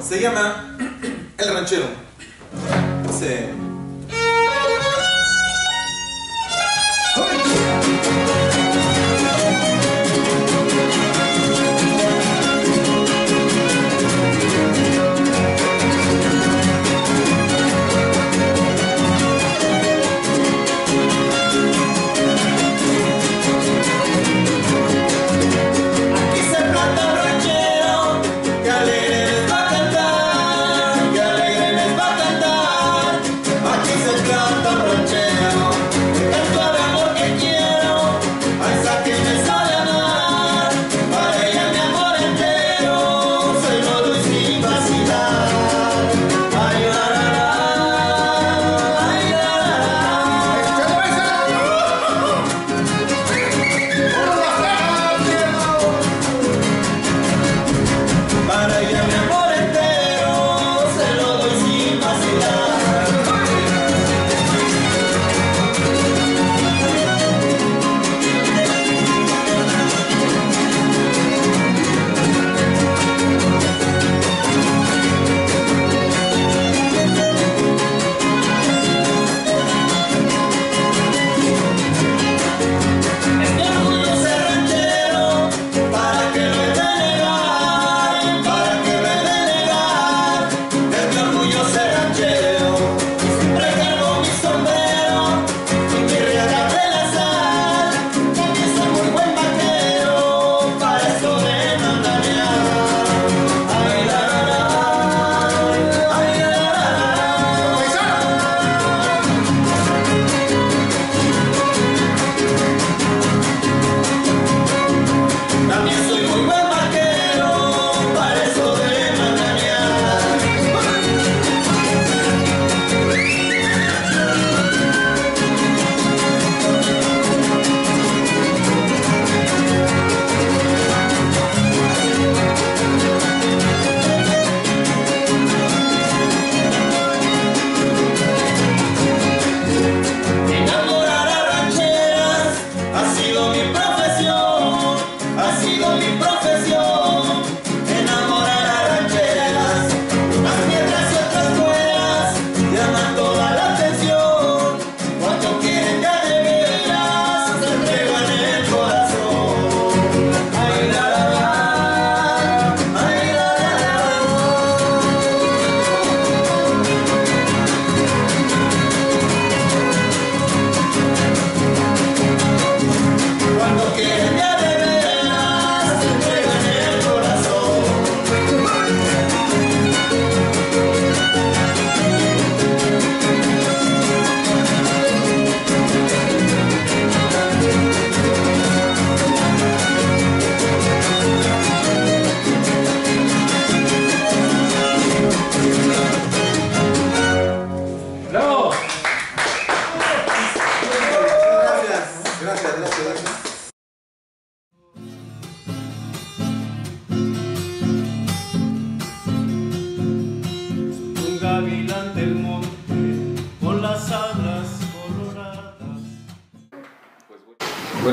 Se llama El Ranchero. Dice...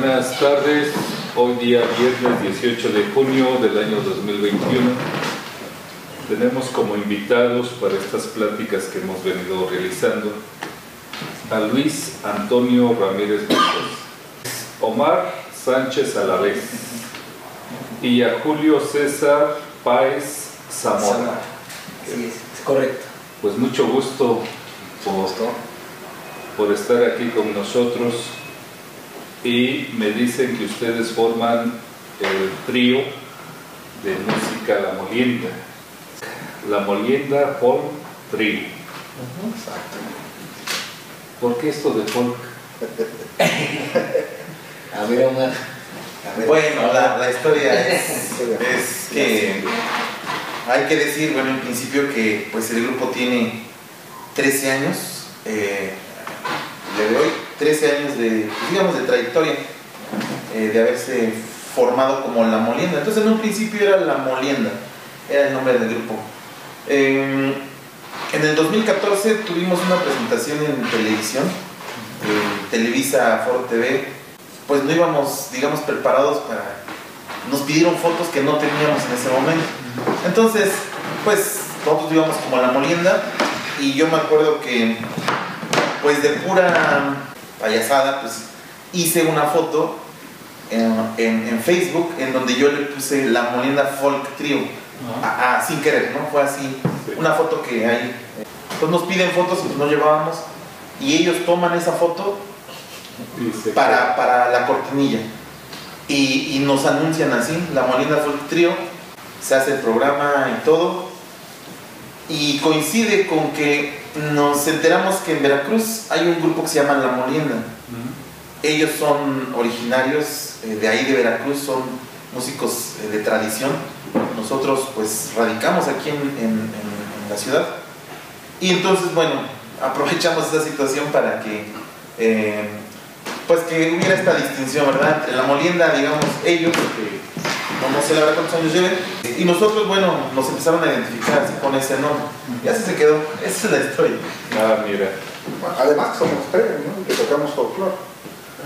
Buenas tardes, hoy día viernes 18 de junio del año 2021. Tenemos como invitados para estas pláticas que hemos venido realizando a Luis Antonio Ramírez Montes, Omar Sánchez Alavés y a Julio César Páez Zamora. Sí, es, es correcto. Pues mucho gusto por, por estar aquí con nosotros y me dicen que ustedes forman el trío de música La Molienda. La Molienda Folk Trio. Exacto. ¿Por qué esto de folk? A ver, Omar. A ver. Bueno, la, la historia es, es que hay que decir, bueno, en principio que pues el grupo tiene 13 años, eh, le doy 13 años de, pues, digamos, de trayectoria, eh, de haberse formado como La Molienda. Entonces en un principio era La Molienda, era el nombre del grupo. Eh, en el 2014 tuvimos una presentación en televisión, en Televisa Foro TV, pues no íbamos, digamos, preparados para... Nos pidieron fotos que no teníamos en ese momento. Entonces, pues nosotros íbamos como la molienda y yo me acuerdo que pues de pura payasada pues hice una foto en, en- en Facebook en donde yo le puse la molienda folk trio a- a- sin querer, ¿no? Fue así, Sí. una foto que hay. Entonces nos piden fotos y pues nos llevábamos y ellos toman esa foto para, para la cortinilla. Y, y nos anuncian así, la Molienda Folk Trio, se hace el programa y todo. Y coincide con que nos enteramos que en Veracruz hay un grupo que se llama La Molienda. Ellos son originarios eh, de ahí de Veracruz, son músicos eh, de tradición. Nosotros pues radicamos aquí en, en- en- en la ciudad. Y entonces, bueno, aprovechamos esa situación para que eh, pues que hubiera esta distinción, ¿verdad? Entre la molienda, digamos, ellos, que no, no sé la verdad cuántos años lleven, y nosotros, bueno, nos empezaron a identificar así con ese nombre. Ya así se quedó, esa es la historia. Ah, mira. Además que somos tres, ¿no? Y que tocamos folclore.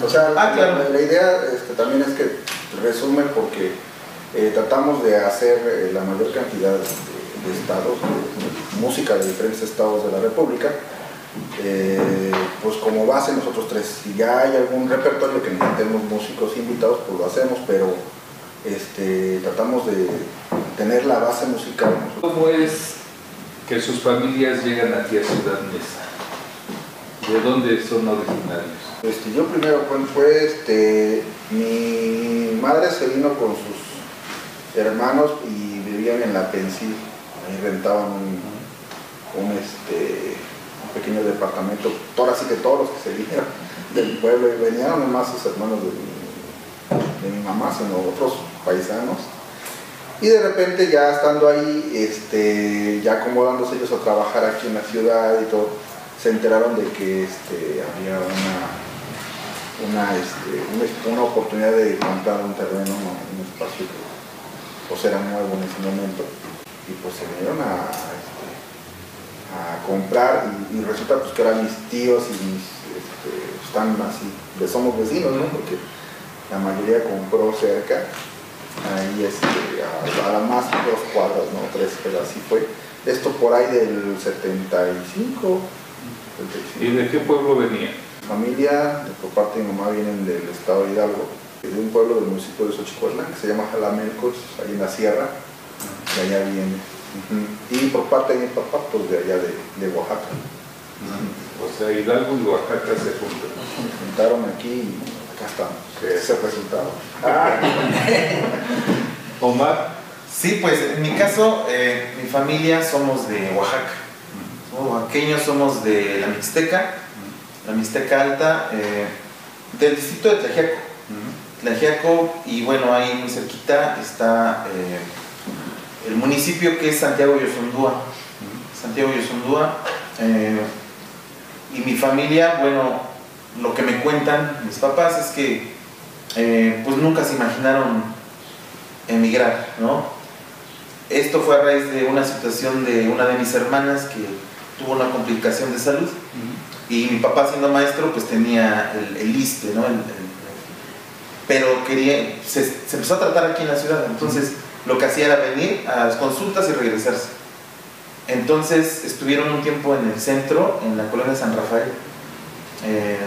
O sea, Ah, claro. la, la idea este, también es que resume porque eh, tratamos de hacer eh, la mayor cantidad de, de estados, de música de diferentes estados de la República, eh, pues como base nosotros tres. Si ya hay algún repertorio que necesitemos músicos invitados, pues lo hacemos, pero este, tratamos de tener la base musical. ¿Cómo es que sus familias llegan aquí a Ciudad Mesa? ¿De dónde son originarios? Este, yo primero fue, fue, este, mi madre se vino con sus hermanos y vivían en la Pensil, ahí rentaban un, un, este, un pequeño departamento, ahora sí que todos los que se vinieron del pueblo y venían no más sus hermanos de mi, de mi mamá, sino otros paisanos. Y de repente ya estando ahí, este, ya acomodándose ellos a trabajar aquí en la ciudad y todo, se enteraron de que este, había una, una, este, una, una oportunidad de comprar un terreno, ¿no? un espacio que pues era nuevo en ese momento. Y pues se vinieron a, este, comprar y, resulta pues que eran mis tíos y mis, este, están así, somos vecinos, ¿no? La mayoría compró cerca, ahí este, a, a más dos cuadras, ¿no? Tres, pero así fue. Esto por ahí del 75, 75. ¿Y de qué pueblo venía? familia, de por parte de mi mamá, vienen del estado de Hidalgo, de un pueblo del municipio de Xochicuatlán que se llama Jalamelcos, ahí en la sierra, de allá viene. Y por parte de mi papá, pues de allá de, de Oaxaca. O sea, Hidalgo y Oaxaca se juntan. Nos juntaron aquí y estamos, que resultado. Omar, Sí, pues en mi caso, eh, mi familia somos de Oaxaca. Somos oaxaqueños, somos de la Mixteca, la Mixteca Alta, eh, del distrito de Tlajiaco. Tlajiaco, y bueno, ahí muy cerquita está eh, el municipio que es Santiago Yosundúa. Santiago Yosundúa. y mi familia, bueno, lo que me cuentan mis papás es que eh, pues nunca se imaginaron emigrar, ¿no? Esto fue a raíz de una situación de una de mis hermanas que tuvo una complicación de salud y mi papá siendo maestro pues tenía el, el ISSSTE, ¿no? El- el- pero quería, se, se empezó a tratar aquí en la ciudad, entonces lo que hacía era venir a las consultas y regresarse. Entonces estuvieron un tiempo en el centro, en la colonia San Rafael, eh,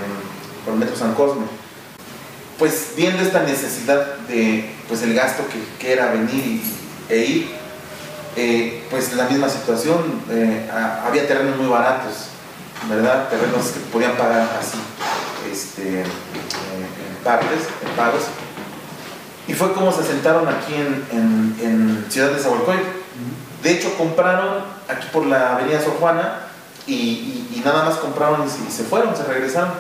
por metro San Cosme. Pues viendo esta necesidad de, pues el gasto que, que era venir y- e ir, eh, pues la misma situación, eh, a- había terrenos muy baratos, ¿verdad? Terrenos que podían pagar así, este, eh, en partes, en pagos. Y fue como se sentaron aquí en, en- en Ciudad de Zahualcóyotl. De hecho, compraron aquí por la avenida Sor Juana y, nada más compraron y se, se fueron, se regresaron.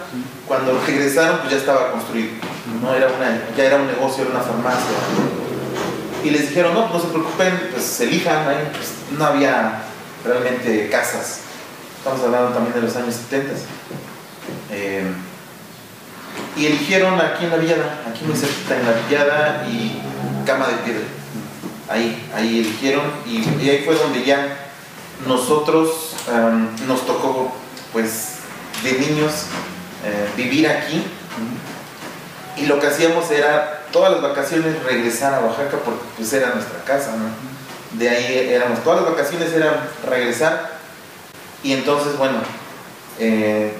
Cuando regresaron, pues ya estaba construido. ¿no? Era una, ya era un negocio, era una farmacia. Y les dijeron, no, no se preocupen, pues elijan, ahí pues, no había realmente casas. Estamos hablando también de los años 70. Eh, y eligieron aquí en la villada, aquí muy cerquita en la villada y cama de piedra. Ahí, ahí eligieron y, y ahí fue donde ya nosotros am, nos tocó, pues, de niños eh, vivir aquí. Y lo que hacíamos era todas las vacaciones regresar a Oaxaca porque pues era nuestra casa, ¿no? de ahí éramos, todas las vacaciones eran regresar y entonces, bueno, eh,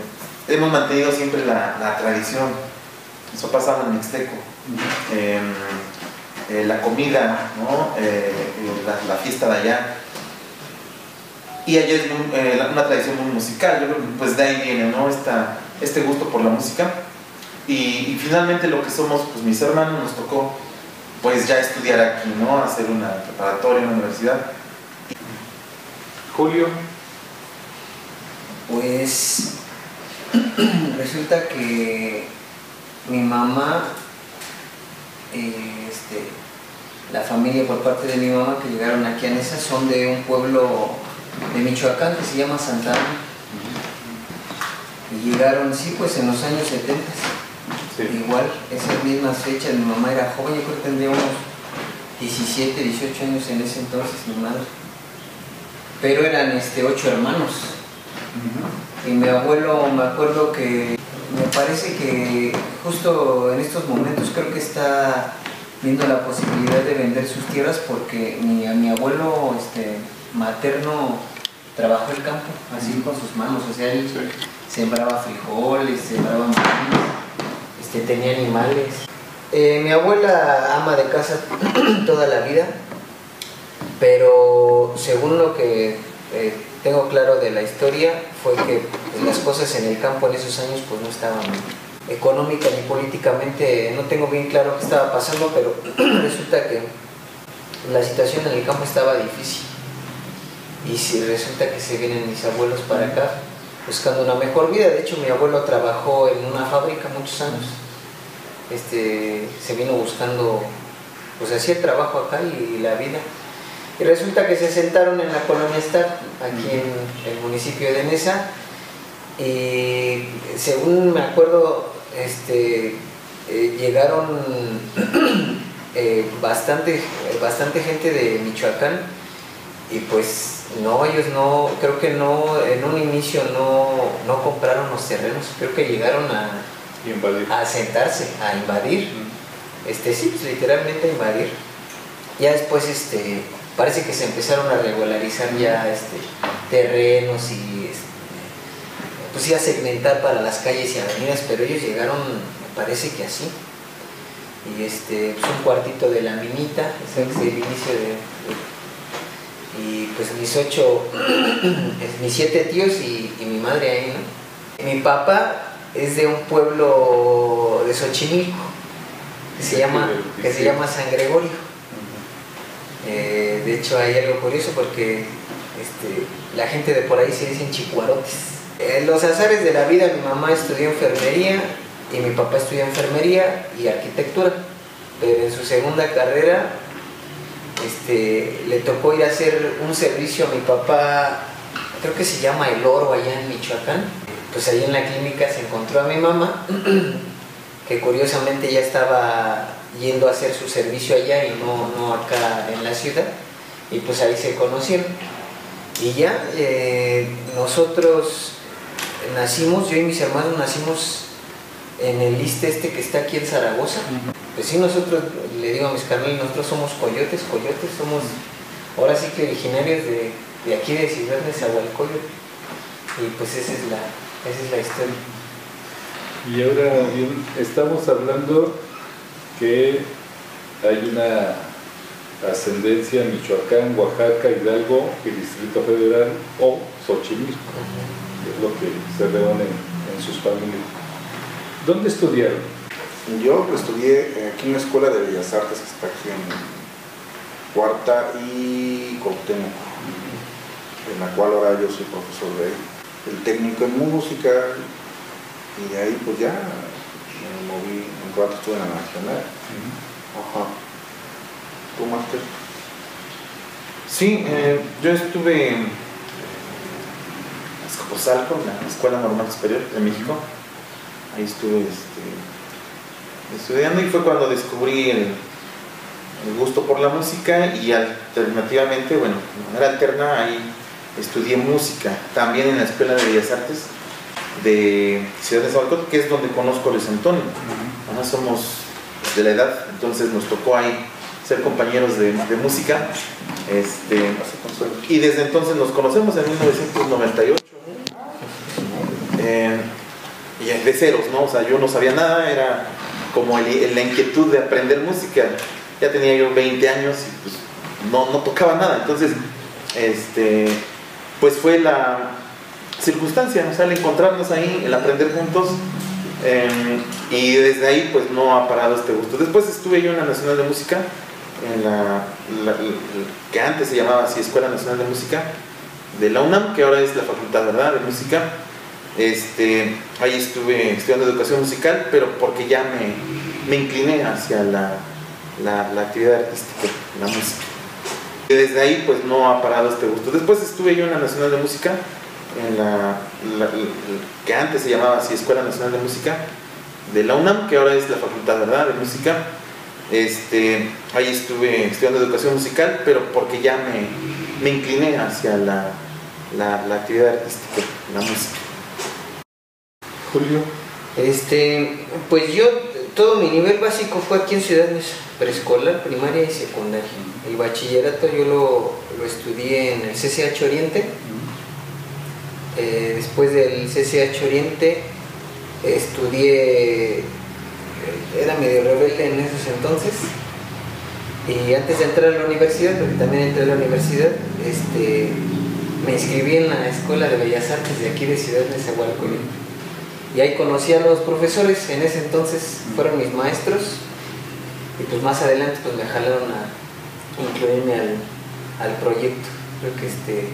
hemos mantenido siempre la, la tradición, eso pasaba en Mixteco, eh, eh, la comida, ¿no? La, la fiesta de allá. Y allá es muy- eh, una tradición muy musical, yo creo que pues de ahí viene ¿no? Esta, este gusto por la música. Y, y finalmente lo que somos, pues mis hermanos nos tocó pues ya estudiar aquí, ¿no? Hacer una preparatoria, una universidad. Julio, Pues resulta que mi mamá, eh, este, la familia por parte de mi mamá que llegaron aquí a Nesa son de un pueblo de Michoacán que se llama Santa Ana. Y llegaron, sí, pues en los años 70. sí. Igual, esas mismas fechas, mi mamá era joven, yo creo que tendría unos 17, 18 años en ese entonces, mi madre. Pero eran este, ocho hermanos. Y mi abuelo, me acuerdo que me parece que justo en estos momentos creo que está viendo la posibilidad de vender sus tierras porque mi, a mi abuelo este, materno trabajó el campo así con sus manos, o sea, él sembraba frijoles, sembraba maíz, este, tenía animales. Eh, mi abuela ama de casa toda la vida, pero según lo que eh, tengo claro de la historia, fue que pues, las cosas en el campo en esos años pues no estaban económica ni políticamente, no tengo bien claro qué estaba pasando, pero resulta que la situación en el campo estaba difícil. Y si resulta que se vienen mis abuelos para acá buscando una mejor vida. De hecho, mi abuelo trabajó en una fábrica muchos años. Este, se vino buscando, pues hacía el trabajo acá y la vida. Y resulta que se sentaron en la colonia Stad, aquí en el municipio de Nesa. Y según me acuerdo, este, eh, llegaron eh, bastante, bastante gente de Michoacán y pues no, ellos no, creo que no, en un inicio no, no compraron los terrenos, creo que llegaron a, invadir. a sentarse, a invadir, este sí, pues, literalmente a invadir. Ya después este, parece que se empezaron a regularizar ya este, terrenos y este, pues sí a segmentar para las calles y avenidas, pero ellos llegaron, me parece que así. Y este, pues un cuartito de la minita, ese es el inicio de, de- y pues mis ocho, mis siete tíos y, y mi madre ahí, ¿no? Mi papá es de un pueblo de Xochimilco, que se llama, que se llama San Gregorio. Eh, de hecho hay algo curioso porque este, la gente de por ahí se dicen chicuarotes. En los azares de la vida mi mamá estudió enfermería y mi papá estudió enfermería y arquitectura. Pero en su segunda carrera este, le tocó ir a hacer un servicio a mi papá, creo que se llama El Oro allá en Michoacán. Pues ahí en la clínica se encontró a mi mamá, que curiosamente ya estaba yendo a hacer su servicio allá y no, no acá en la ciudad. Y pues ahí se conocieron. Y ya eh, nosotros nacimos, yo y mis hermanos nacimos en el liste este que está aquí en Zaragoza. Pues sí, nosotros, le digo a mis carnales, nosotros somos coyotes, coyotes, somos ahora sí que originarios de, de aquí de Ciudad de Zahualcoyot. Y pues esa es la, esa es la historia. Y ahora bien, estamos hablando que hay una ascendencia en Michoacán, Oaxaca, Hidalgo y Distrito Federal o Xochimilco, que es lo que se reúne en sus familias. ¿Dónde estudiaron? Yo estudié aquí en la Escuela de Bellas Artes que está aquí en Cuarta y Cuauhtémoc, en la cual ahora yo soy profesor de. El técnico en música y de ahí pues ya me moví, un rato estuve en la Nacional. Ajá. ¿Tú, máster? Sí, eh, yo estuve en Azcapotzalco, en la Escuela Normal Superior de México. Ahí estuve este, estudiando y fue cuando descubrí el, el gusto por la música y alternativamente, bueno, de manera alterna, ahí estudié música, también en la Escuela de Bellas Artes de Ciudad de Zabalcot, que es donde conozco a Luis Antonio. Ajá, somos de la edad, entonces nos tocó ahí ser compañeros de, de música Este, y desde entonces nos conocemos en 1998. Eh, y de ceros, ¿no? O sea, yo no sabía nada, era como la inquietud de aprender música. Ya tenía yo 20 años y pues no, no tocaba nada. Entonces, este, pues fue la circunstancia, o sea, el encontrarnos ahí, el aprender juntos. eh, y desde ahí pues no ha parado este gusto. Después estuve yo en la Nacional de Música, en la- la- que antes se llamaba así Escuela Nacional de Música de la UNAM, que ahora es la Facultad ¿verdad? de Música. Este, ahí estuve estudiando educación musical, pero porque ya me, me incliné hacia la, la- actividad artística, la música. Y desde ahí pues no ha parado este gusto. Después estuve yo en la Nacional de Música, que antes se llamaba así Escuela Nacional de Música de la UNAM, que ahora es la Facultad de Música. Este, ahí estuve estudiando educación musical, pero porque ya me, me incliné hacia la- la actividad artística, la música. Julio, Este, pues yo, todo mi nivel básico fue aquí en Ciudad preescolar, primaria y secundaria. El bachillerato yo lo, lo estudié en el CCH Oriente. Eh, después del CCH Oriente estudié, era medio rebelde en esos entonces. Y antes de entrar a la universidad, porque también entré a la universidad, este, me inscribí en la Escuela de Bellas Artes de aquí de Ciudad Nezahualcóyotl. Y ahí conocí a los profesores, en ese entonces fueron mis maestros. Y pues más adelante pues me jalaron a incluirme al, al proyecto. Creo que este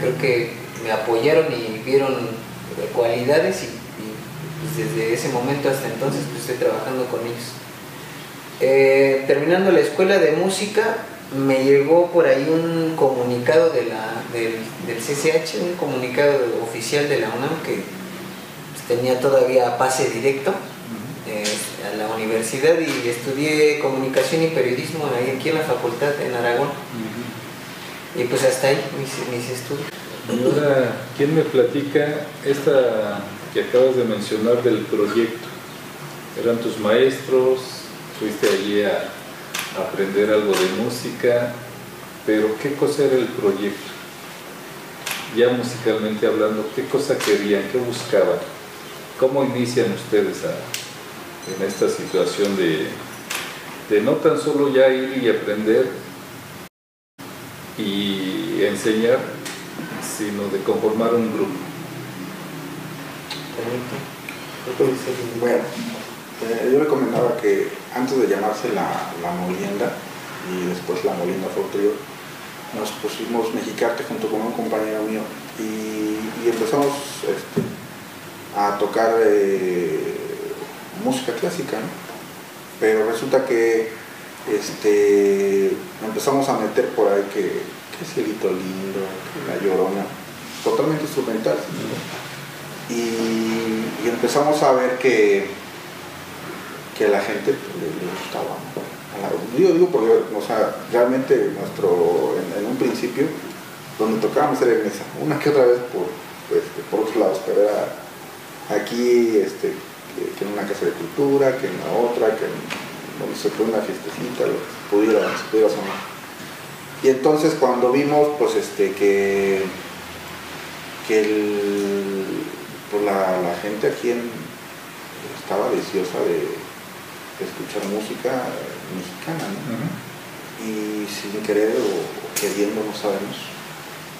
creo que me apoyaron y vieron cualidades y, pues, desde ese momento hasta entonces pues estoy trabajando con ellos. Eh, terminando la escuela de música, me llegó por ahí un comunicado de la, del, del CCH, un comunicado oficial de la UNAM que tenía todavía pase directo eh, a la universidad y estudié comunicación y periodismo ahí aquí en la facultad en Aragón. Y pues hasta ahí mis, mis estudios. y ahora, ¿quién me platica esta que acabas de mencionar del proyecto? ¿Eran tus maestros? ¿Fuiste allí a aprender algo de música? Pero, ¿qué cosa era el proyecto? Ya musicalmente hablando, ¿qué cosa querían? ¿Qué buscaban? ¿Cómo inician ustedes en esta situación de, de no tan solo ya ir y aprender y enseñar, sino de conformar un grupo? Bueno, eh, yo le comentaba que antes de llamarse la, la molienda y después la molienda trío, nos pusimos Mexicarte junto con un compañero mío y, y empezamos este, a tocar eh, música clásica, pero resulta que este, empezamos a meter por ahí que, que Cielito Lindo, que La Llorona, totalmente instrumental. Y, empezamos a ver que, que a la gente pues, le, gustaba. yo digo porque, o sea, realmente nuestro, en, un principio, donde tocábamos era en esa, una que otra vez por, pues, por otros lados, pero era aquí, este, que, que en una casa de cultura, que en la otra, que en- donde se fue una fiestecita, lo que pudiera, se pudiera sonar. Y entonces cuando vimos, pues, este, que, que el, pues, la, la gente aquí en- estaba deseosa de, de escuchar música mexicana, ¿no? y sin querer o, o queriendo, no sabemos,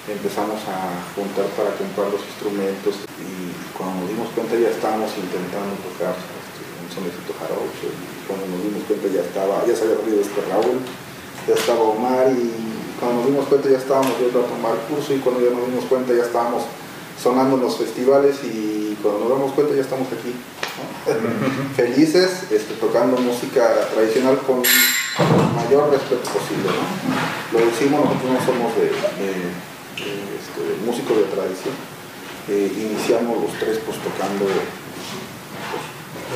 empezamos a juntar para comprar los instrumentos y cuando nos dimos cuenta ya estábamos intentando tocar este, un sonecito jarocho y cuando nos dimos cuenta ya estaba, ya se había perdido este Raúl, ya estaba Omar y cuando nos dimos cuenta ya estábamos yendo a tomar curso y cuando ya nos dimos cuenta ya estábamos sonando en los festivales y cuando nos damos cuenta ya estamos aquí, ¿no? felices, este, tocando música tradicional con el mayor respeto posible. ¿no? Lo decimos, nosotros no somos de, este, músicos de tradición. Eh, iniciamos los tres pues tocando pues,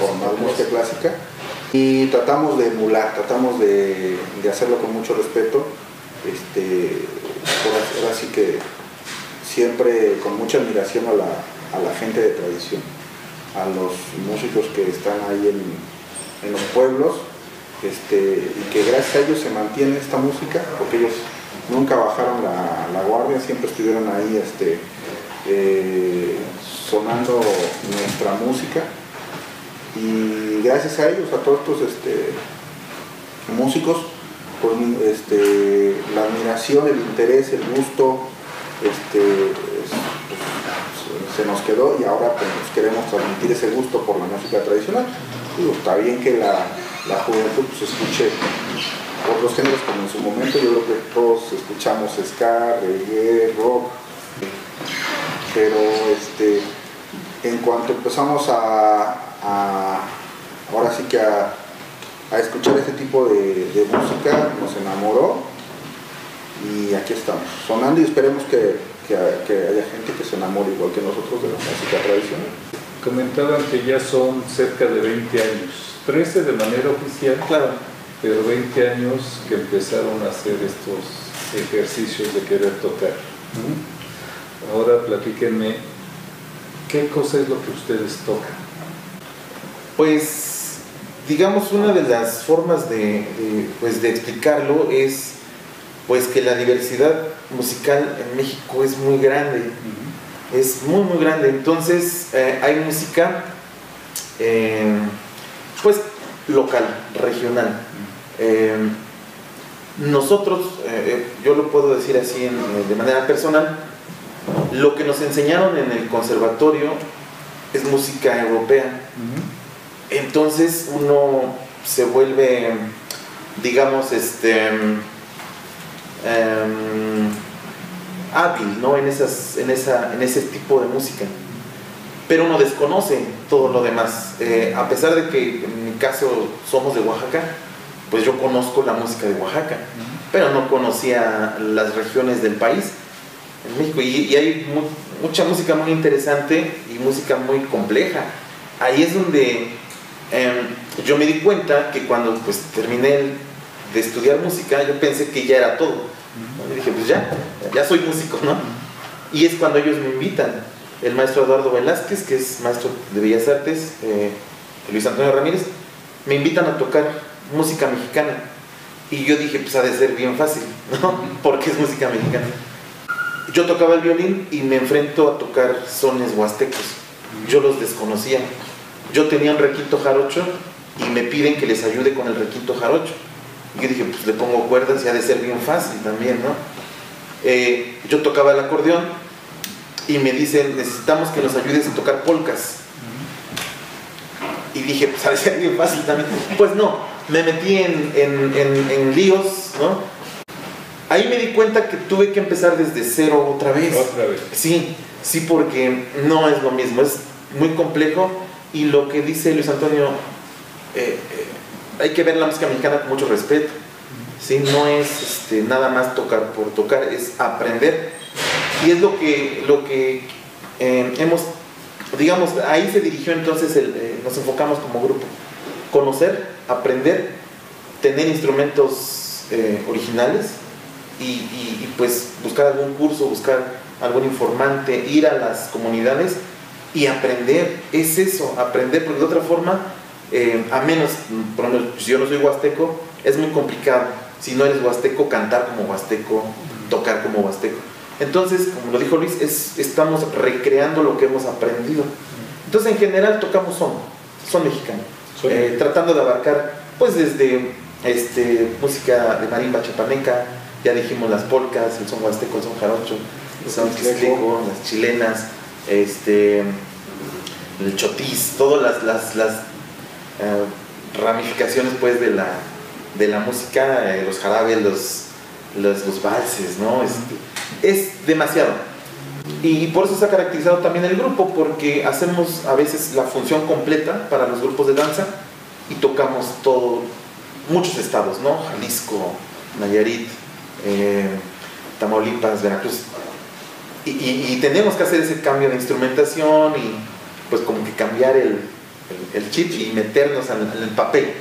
formal música clásica y tratamos de emular, tratamos de, de hacerlo con mucho respeto. Este, por ahora sí que siempre con mucha admiración a la, a la gente de tradición, a los músicos que están ahí en, en los pueblos, este, y que gracias a ellos se mantiene esta música, porque ellos nunca bajaron la, la guardia, siempre estuvieron ahí este, eh, sonando nuestra música. Y gracias a ellos, a todos estos este, músicos, pues, este, la admiración, el interés, el gusto, este, es- pues, se nos quedó y ahora pues, queremos transmitir ese gusto por la música tradicional. Está bien que la, la juventud pues, escuche otros géneros como en su momento, yo creo que todos escuchamos ska, reggae, rock, pero este, en cuanto empezamos a, a- ahora sí que a, a escuchar ese tipo de, de música, nos enamoró y aquí estamos, sonando y esperemos que, que- que haya gente que se enamore igual que nosotros de la música tradicional. Comentaban que ya son cerca de 20 años, 13 de manera oficial, Claro. Pero 20 años que empezaron a hacer estos ejercicios de querer tocar. Ahora platíquenme, ¿qué cosa es lo que ustedes tocan? Pues, digamos, una de las formas de, de, pues, de explicarlo es pues que la diversidad musical en México es muy grande, es muy muy grande. Entonces eh, hay música eh, pues local, regional. Eh, nosotros, eh, yo lo puedo decir así en- eh, de manera personal, lo que nos enseñaron en el conservatorio es música europea. Entonces uno se vuelve, digamos, este em, hábil ¿no? en, esas, en, esa, en ese tipo de música. Pero uno desconoce todo lo demás. Eh, a pesar de que en mi caso somos de Oaxaca, pues yo conozco la música de Oaxaca, pero no conocía las regiones del país en México. Y, y hay mu- mucha música muy interesante y música muy compleja. Ahí es donde em, yo me di cuenta que cuando pues terminé de estudiar música, yo pensé que ya era todo. Y dije, pues ya, ya soy músico, ¿no? Y es cuando ellos me invitan. El maestro Eduardo Velázquez, que es maestro de Bellas Artes, eh, Luis Antonio Ramírez, me invitan a tocar música mexicana. Y yo dije, pues ha de ser bien fácil, ¿no? Porque es música mexicana. Yo tocaba el violín y me enfrento a tocar sones huastecos. Yo los desconocía. Yo tenía un requinto jarocho y me piden que les ayude con el requinto jarocho. Y yo dije, pues le pongo cuerdas y ha de ser bien fácil también, ¿no? Eh, yo tocaba el acordeón y me dicen, necesitamos que nos ayudes a tocar polcas. Y dije, pues ha de ser bien fácil también. Pues no, me metí en, en- en- en líos, ¿no? Ahí me di cuenta que tuve que empezar desde cero otra vez. Otra vez. Sí, sí, porque no es lo mismo, es muy complejo y lo que dice Luis Antonio, eh, eh, hay que ver la música mexicana con mucho respeto. ¿sí? No es este, nada más tocar por tocar, es aprender. Y es lo que, lo que eh, hemos, digamos, ahí se dirigió entonces, eh, nos enfocamos como grupo. Conocer, aprender, tener instrumentos eh, originales y, pues buscar algún curso, buscar algún informante, ir a las comunidades y aprender. Es eso, aprender, porque de otra forma, eh, a menos, por ejemplo, si yo no soy huasteco, es muy complicado. Si no eres huasteco, cantar como huasteco, tocar como huasteco. Entonces, como lo dijo Luis, es, estamos recreando lo que hemos aprendido. Entonces, en general, tocamos son, son mexicano, Eh, tratando de abarcar, pues, desde este, música de marimba chapaneca, ya dijimos las polcas, el son huasteco, el son jarocho, el son tlaxcaleco, las chilenas, este, el chotis, todas las, las, las, eh, ramificaciones pues de la, de la música, eh, los jarabes, los, los, los valses, ¿no? Este, es demasiado. Y por eso se ha caracterizado también el grupo, porque hacemos a veces la función completa para los grupos de danza y tocamos todo, muchos estados, ¿no? Jalisco, Nayarit, eh, Tamaulipas, Veracruz. Y, tenemos que hacer ese cambio de instrumentación y pues como que cambiar el, el- chip y meternos en, en el papel,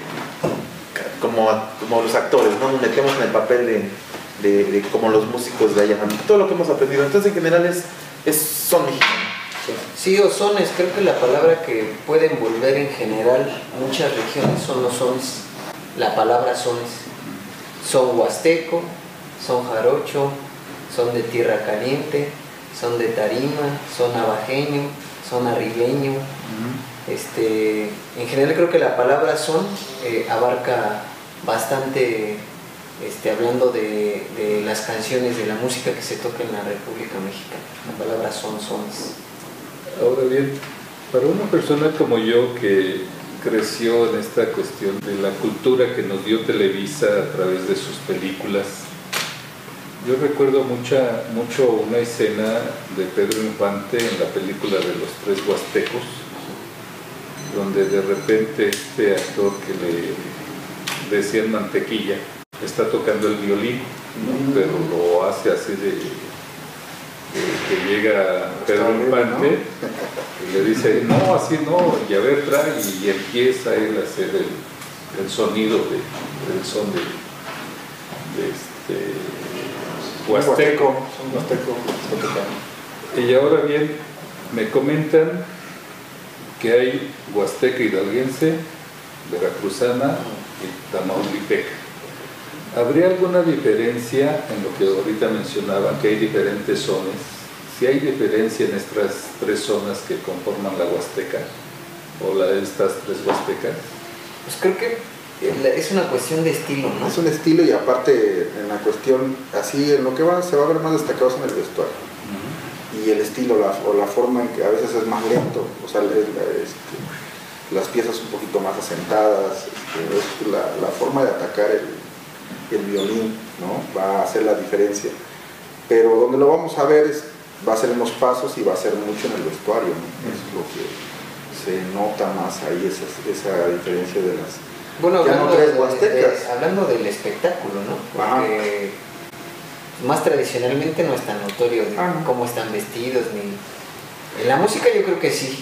como, como los actores, ¿no? Nos metemos en el papel de, de- de como los músicos de allá, todo lo que hemos aprendido. Entonces en general es, es son mexicanos. Sí, o sones, creo que la palabra que puede envolver en general muchas regiones son los sones. La palabra sones. Son huasteco, son jarocho, son de tierra caliente, son de tarima, son navajeño, son arribeño. Este, en general creo que la palabra son eh, abarca bastante, este, hablando de, las canciones, de la música que se toca en la República Mexicana. La palabra son, sones. Ahora bien, para una persona como yo que creció en esta cuestión de la cultura que nos dio Televisa a través de sus películas, yo recuerdo mucha, mucho una escena de Pedro Infante en la película de los tres huastecos, donde de repente este actor que le decían mantequilla está tocando el violín, ¿no? pero lo hace así de, de que llega Pedro Infante y le dice, no, así no, y a ver, trae, y empieza él a hacer el, el sonido de, del son de, de este huasteco. Y ahora bien, me comentan que hay huasteca hidalguense, veracruzana y tamaulipeca. ¿Habría alguna diferencia en lo que ahorita mencionaban, que hay diferentes zonas? Si hay diferencia en estas tres zonas que conforman la huasteca, o la de estas tres huastecas. Pues creo que eh, es una cuestión de estilo, ¿no? Es un estilo y aparte en la cuestión, así en lo que va, se va a ver más destacados en el vestuario. Y el estilo la- o la forma en que a veces es más lento, o sea, la- este, las piezas un poquito más asentadas, este, es la, la forma de atacar el, el violín, ¿no? Va a hacer la diferencia. Pero donde lo vamos a ver es, va a ser en los pasos y va a ser mucho en el vestuario, ¿no? Es lo que se nota más ahí, esa, esa diferencia de las... Bueno, no hablando, de- hablando del espectáculo, ¿no? Ajá. Más tradicionalmente no es tan notorio Ah, no. cómo están vestidos ni... En la música yo creo que sí.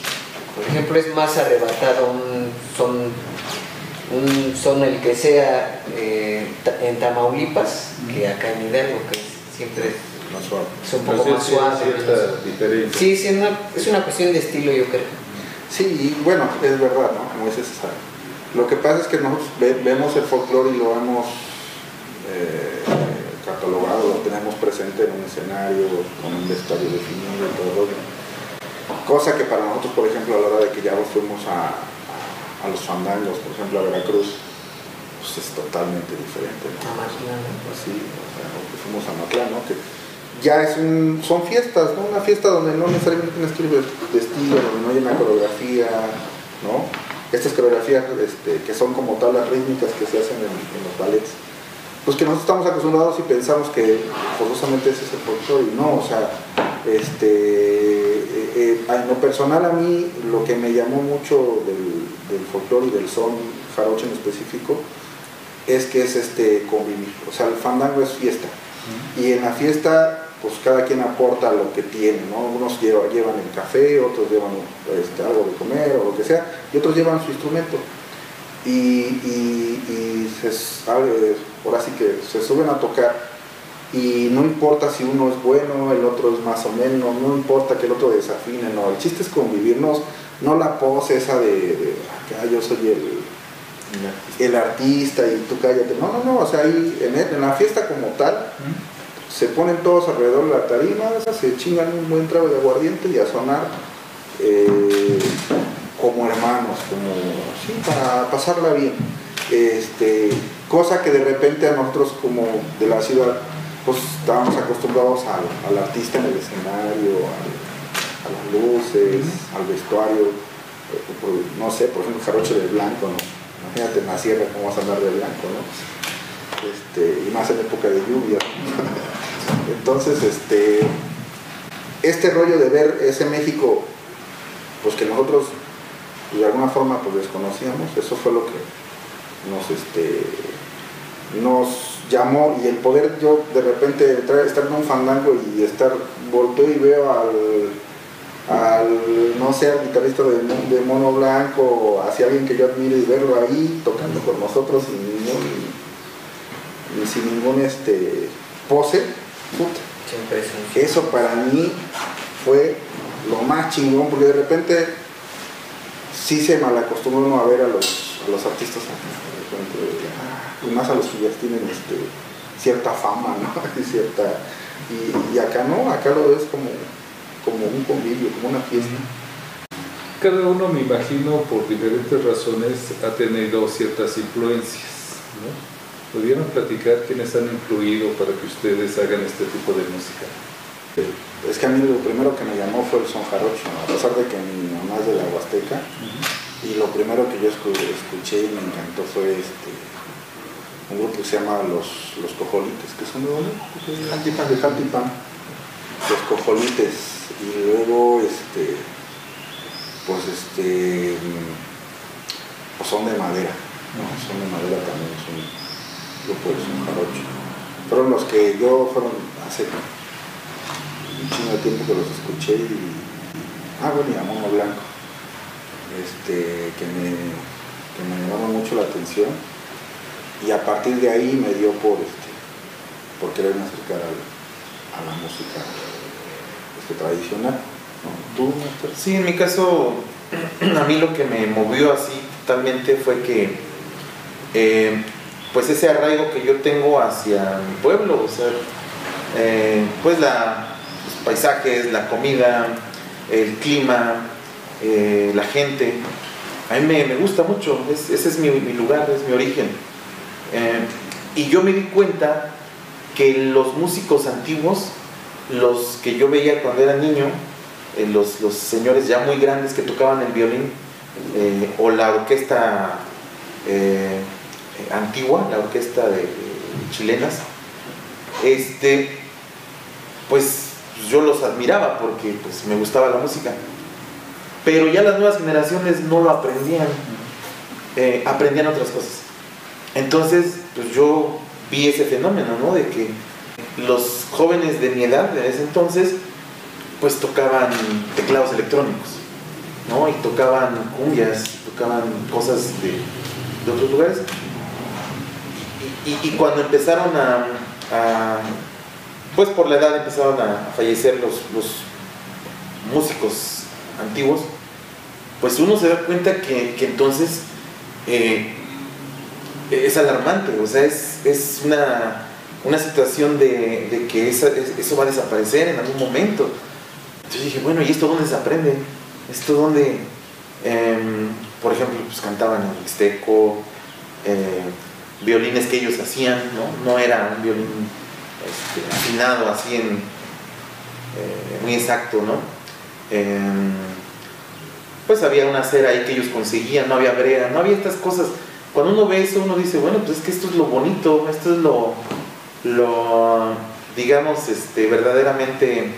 Por ejemplo, es más arrebatado un son, un son el que sea eh, en Tamaulipas que acá en Hidalgo, que siempre Más suave. es un poco más suave. Sí, sí, es una, es una cuestión de estilo, yo creo. Sí, y bueno, es verdad, ¿no? Como sea, lo que pasa es que nosotros ve- vemos el folclore y lo hemos eh, catalogado, lo tenemos presente en un escenario, con un vestuario definido y todo. Cosa que para nosotros, por ejemplo, a la hora de que ya fuimos a, a- los fandangos, por ejemplo, a Veracruz, pues es totalmente diferente, ¿no? Imagínate. Así, o sea, porque fuimos a Matlán, ¿no? Que ya es un, son fiestas, ¿no? Una fiesta donde no necesariamente tienes que ir vestido, donde no hay una coreografía, ¿no? Estas coreografías este, que son como tal las rítmicas que se hacen en, en los ballets, pues que nosotros estamos acostumbrados y pensamos que forzosamente ese es el folclore, y no, o sea, este, eh, eh, en lo personal a mí lo que me llamó mucho del, del folclore y del son jarocho en específico, es que es este convivir. O sea, el fandango es fiesta. Y en la fiesta, pues cada quien aporta lo que tiene, ¿no? Unos lleva- llevan el café, otros llevan este, algo de comer o lo que sea, y otros llevan su instrumento. Y, y- y se, ahora sí que se suben a tocar y no importa si uno es bueno, el otro es más o menos, no importa que el otro desafine, no, el chiste es convivirnos, no la pose esa de, de, "Ah, yo soy el, el artista y tú cállate. No, no, no, o sea, ahí en, el- en la fiesta como tal, se ponen todos alrededor de la tarima, se chingan un buen trago de aguardiente y a sonar eh, como hermanos, como, sí, para pasarla bien. Este, cosa que de repente a nosotros como de la ciudad, pues estábamos acostumbrados al, al artista en el escenario, al- a las luces, al vestuario, eh, no sé, por ejemplo, jarocho de blanco, ¿no? Imagínate en la sierra cómo vas a andar de blanco, ¿no? Este, y más en época de lluvia. Entonces, este, este rollo de ver ese México, pues que nosotros de alguna forma pues desconocíamos, eso fue lo que nos, este, nos llamó y el poder yo de repente estar en un fandango y estar, volteo y veo al, al no sé, al guitarrista de, de Mono Blanco, hacia alguien que yo admiro y verlo ahí tocando con nosotros sin ningún, sin ningún este, pose, puta, eso para mí fue lo más chingón, porque de repente sí se malacostumbró uno a ver a los, a los artistas, y más a los que ya tienen este, cierta fama, ¿no? Y, cierta, y, y acá no, acá lo ves como, como un convivio, como una fiesta. Cada uno, me imagino, por diferentes razones, ha tenido ciertas influencias. ¿no? ¿Pudieran platicar quiénes han influido para que ustedes hagan este tipo de música? Es que a mí lo primero que me llamó fue el son jarocho, a pesar de que mi mamá es de la Huasteca, y lo primero que yo escu- escuché y me encantó fue este un grupo que se llama Los, los Cojolites, que son de dónde? De Jaltipan. Los Cojolites. Y luego este pues este mm, pues son de madera, ¿no? Son de madera también, es un grupo de son jarocho. Fueron los que yo fueron hace un chingo de tiempo que los escuché y. Ah, bueno, y a Mono Blanco. Este, que me, que me llamaron mucho la atención. Y a partir de ahí me dio por este, por quererme acercar al- a la música este, tradicional. ¿Tú? Sí, en mi caso, a mí lo que me movió así totalmente fue que, eh, pues ese arraigo que yo tengo hacia mi pueblo, o sea, eh, pues la, los paisajes, la comida, el clima, eh, la gente, a mí me, gusta mucho, es- ese es mi, mi lugar, es mi origen. Y yo me di cuenta que los músicos antiguos, los que yo veía cuando era niño, eh, los, los señores ya muy grandes que tocaban el violín, eh, o la orquesta eh, antigua, la orquesta de, de chilenas, este, pues yo los admiraba porque pues, me gustaba la música. Pero ya las nuevas generaciones no lo aprendían, aprendían otras cosas. Entonces, pues yo vi ese fenómeno, ¿no? De que los jóvenes de mi edad, de ese entonces, pues tocaban teclados electrónicos, ¿no? Y tocaban cumbias, tocaban cosas de, de otros lugares. Y, cuando empezaron a, a- pues por la edad empezaron a fallecer los, los músicos antiguos, pues uno se da cuenta que, que entonces eh, es alarmante, o sea, es, es una, una situación de, de que esa- es- eso va a desaparecer en algún momento. Entonces dije, bueno, ¿y esto dónde se aprende? ¿Esto dónde, em, por ejemplo, pues cantaban en mixteco, eh, violines que ellos hacían, ¿no? No era un violín este, afinado así eh, muy exacto, ¿no? Em, pues había una cera ahí que ellos conseguían, no había brea, no había estas cosas. Cuando uno ve eso, uno dice, bueno, pues es que esto es lo bonito, esto es lo, lo digamos, este, verdaderamente,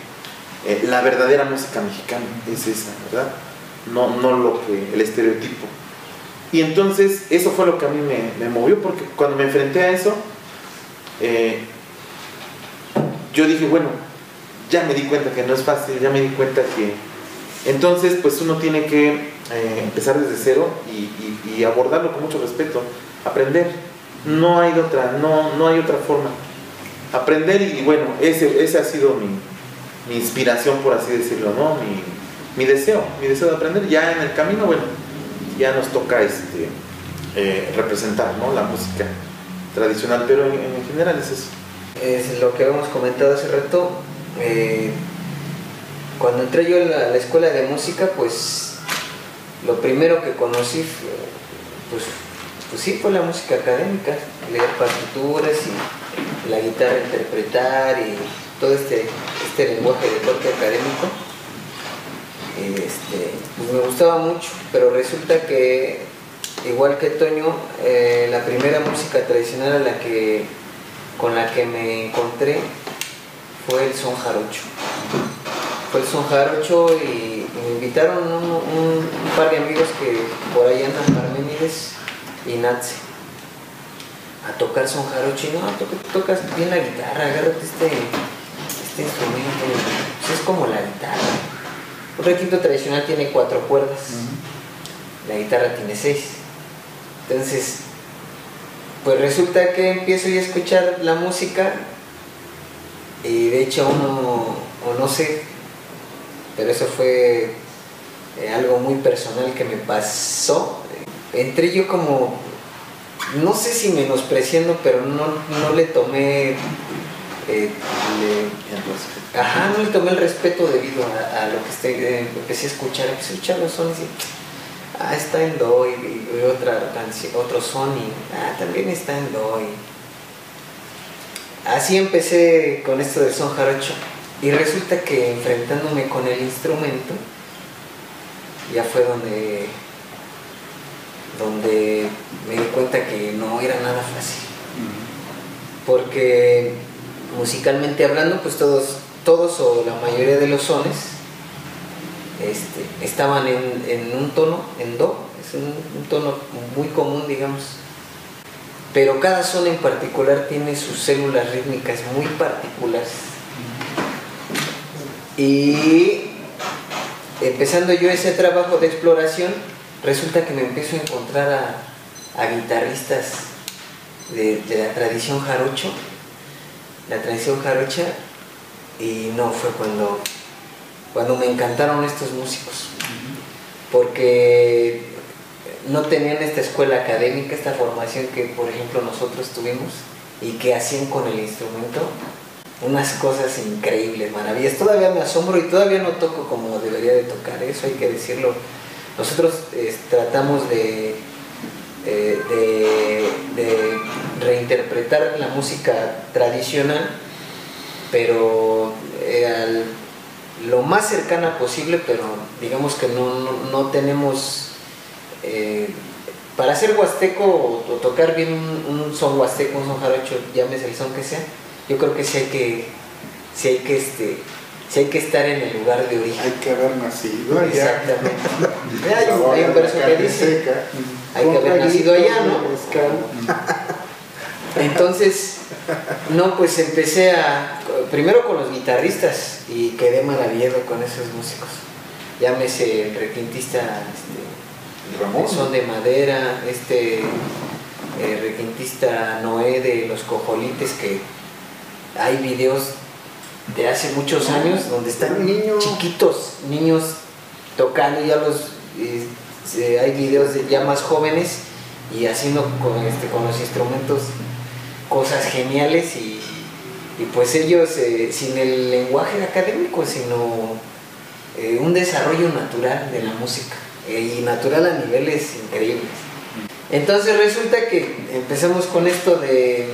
eh, la verdadera música mexicana, es esa, ¿verdad? No, no lo que, el estereotipo. Y entonces, eso fue lo que a mí me, me movió, porque cuando me enfrenté a eso, eh, yo dije, bueno, ya me di cuenta que no es fácil, ya me di cuenta que entonces pues uno tiene que eh, empezar desde cero y, abordarlo con mucho respeto, aprender, no hay otra, no, no hay otra forma, aprender y, bueno, ese, ese ha sido mi, mi inspiración por así decirlo, ¿no? Mi, mi deseo, mi deseo de aprender, ya en el camino, bueno, ya nos toca este, eh, representar, ¿no? La música tradicional, pero en, en general es eso. Es lo que habíamos comentado hace rato. eh, cuando entré yo a la, escuela de música, pues lo primero que conocí pues, pues sí fue la música académica, leer partituras y la guitarra interpretar y todo este, este lenguaje de corte académico. Este, pues me gustaba mucho, pero resulta que igual que Toño, eh, la primera música tradicional a la que, con la que me encontré fue el son jarocho. Fue el son jarocho y, me invitaron un, un- un par de amigos que por ahí andan, Parménides y Natse, a tocar son jarocho. Y no, to- tocas bien la guitarra, agárrate este, este instrumento. Pues es como la guitarra. Un requinto tradicional tiene cuatro cuerdas, la guitarra tiene seis. Entonces, pues resulta que empiezo yo a escuchar la música y de hecho uno, o no sé, pero eso fue eh, algo muy personal que me pasó. Entré yo como, no sé si menospreciando, pero no, no le tomé, eh, le- ajá, no le tomé el respeto debido a, a lo que este, eh, empecé a escuchar, empecé a escuchar los sones y, ah, está en do, y, y otra canción, otro son, y, ah, también está en do, y así empecé con esto del son jarocho, y resulta que enfrentándome con el instrumento, ya fue donde donde me di cuenta que no era nada fácil. Porque musicalmente hablando, pues todos, todos o la mayoría de los sones este, estaban en, en un tono, en do, es un, un tono muy común, digamos. Pero cada son en particular tiene sus células rítmicas muy particulares. Y empezando yo ese trabajo de exploración, resulta que me empiezo a encontrar a, guitarristas de, de la tradición jarocho, la tradición jarocha, y no fue cuando, cuando me encantaron estos músicos, porque no tenían esta escuela académica, esta formación que por ejemplo nosotros tuvimos y que hacían con el instrumento unas cosas increíbles, maravillas. Todavía me asombro y todavía no toco como debería de tocar, eso hay que decirlo. Nosotros eh, tratamos de, eh, de, reinterpretar la música tradicional, pero eh, lo más cercana posible, pero digamos que no, no, tenemos... para ser huasteco o, tocar bien un, un son huasteco, un son jarocho, llámese el son que sea, yo creo que sí hay que, sí hay que, este, sí hay que estar en el lugar de origen. Hay que haber nacido allá. Exactamente. Hay un, hay un la verso que dice, seca. hay que haber nacido allá, ¿no? Entonces, no, pues empecé a, primero con los guitarristas y quedé maravillado con esos músicos. Llámese el requintista este, Ramón. son de madera, este eh, requintista Noé de los cojolites que hay videos de hace muchos años donde están chiquitos, niños tocando ya los eh, hay videos de ya más jóvenes y haciendo con este con los instrumentos cosas geniales y, y pues ellos eh, sin el lenguaje académico sino eh, un desarrollo natural de la música y natural a niveles increíbles. Entonces resulta que empezamos con esto de,